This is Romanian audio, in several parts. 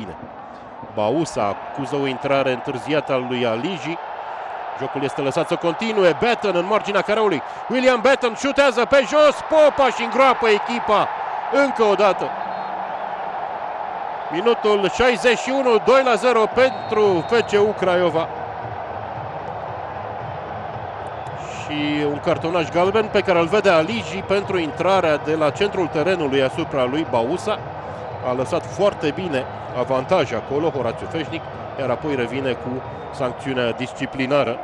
bine. Bausa acuză o intrare întârziată al lui Aligi. Jocul este lăsat să continue. Batten în marginea careului. William Batten șutează pe jos. Popa și îngroapă echipa. Încă o dată. Minutul 61, 2 la 0 pentru FCU Craiova. Și un cartonaj galben pe care îl vede Aligi pentru intrarea de la centrul terenului asupra lui Bausa. A lăsat foarte bine avantaj acolo, Horațiu Feșnic, iar apoi revine cu sancțiunea disciplinară.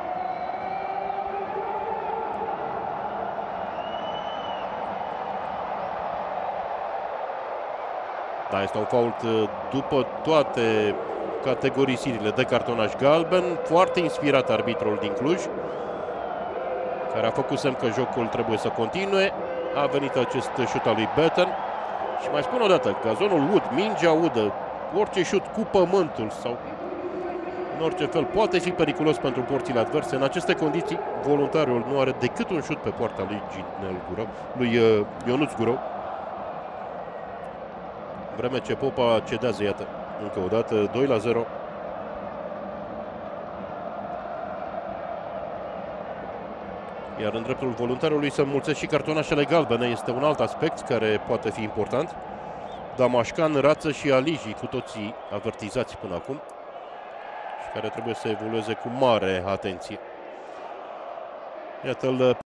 Da, este un fault uh, după toate categorisirile de cartonaj galben. Foarte inspirat arbitrul din Cluj, care a făcut semn că jocul trebuie să continue. A venit acest șut al lui Batten. Și mai spun o dată, gazonul ud, mingea udă, orice șut cu pământul sau în orice fel poate fi periculos pentru porțile adverse. În aceste condiții, voluntarul nu are decât un șut pe poarta lui Ginel Gurău, lui uh, Ionuț Gurău. Vreme ce Popa cedează, iată, încă o dată, 2 la 0. Iar în dreptul voluntarului să înmulțesc și cartonașele galbene este un alt aspect care poate fi important. Damașcan, Rață și Aliji, cu toții avertizați până acum și care trebuie să evolueze cu mare atenție. Iată-l